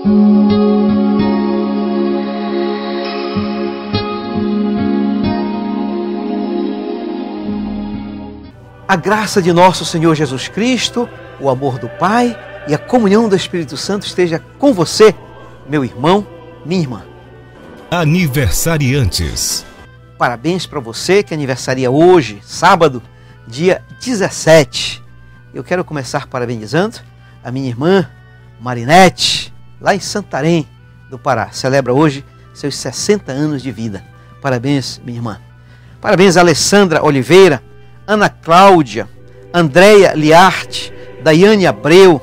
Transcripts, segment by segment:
A graça de nosso Senhor Jesus Cristo, o amor do Pai e a comunhão do Espírito Santo esteja com você, meu irmão, minha irmã. Aniversariantes. Parabéns para você que aniversaria hoje, sábado, dia 17. Eu quero começar parabenizando a minha irmã Marinete, lá em Santarém, do Pará. Celebra hoje seus 60 anos de vida. Parabéns, minha irmã. Parabéns, Alessandra Oliveira, Ana Cláudia, Andréia Liarte, Daiane Abreu,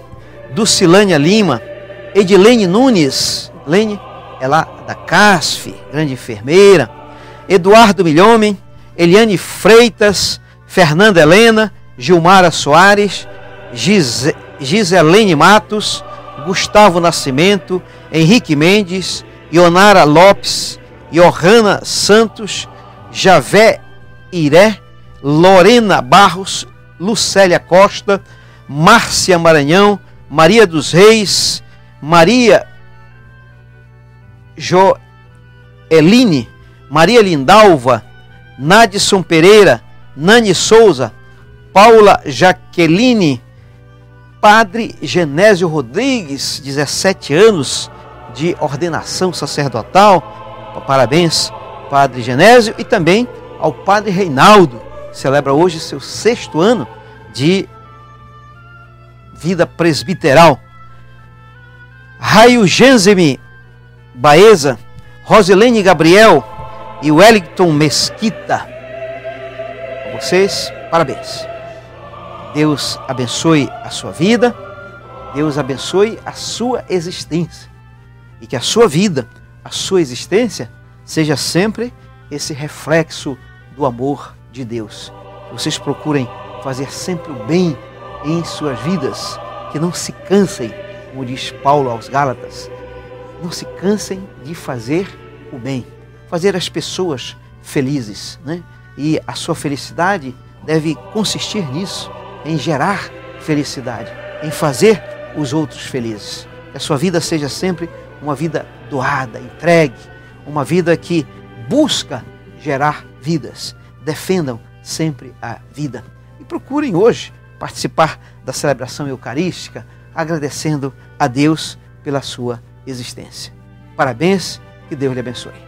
Dulcilânia Lima, Edilene Nunes, Lene é lá da CASF, grande enfermeira, Eduardo Milhomem, Eliane Freitas, Fernanda Helena, Gilmara Soares, Gise, Giselene Matos, Gustavo Nascimento, Henrique Mendes, Ionara Lopes, Johanna Santos, Javé Iré, Lorena Barros, Lucélia Costa, Márcia Maranhão, Maria dos Reis, Maria Joeline, Maria Lindalva, Nadson Pereira, Nani Souza, Paula Jaqueline, Padre Genésio Rodrigues, 17 anos de ordenação sacerdotal. Parabéns, Padre Genésio, e também ao Padre Reinaldo, celebra hoje seu sexto ano de vida presbiteral. Raio Genzemi Baeza, Rosilene Gabriel e Wellington Mesquita. A vocês, parabéns. Deus abençoe a sua vida, Deus abençoe a sua existência. E que a sua vida, a sua existência, seja sempre esse reflexo do amor de Deus. Vocês procurem fazer sempre o bem em suas vidas, que não se cansem, como diz Paulo aos Gálatas, não se cansem de fazer o bem, fazer as pessoas felizes, né? E a sua felicidade deve consistir nisso, em gerar felicidade, em fazer os outros felizes. Que a sua vida seja sempre uma vida doada, entregue, uma vida que busca gerar vidas defendam sempre a vida. E procurem hoje participar da celebração eucarística, agradecendo a Deus pela sua existência. Parabéns, que Deus lhe abençoe.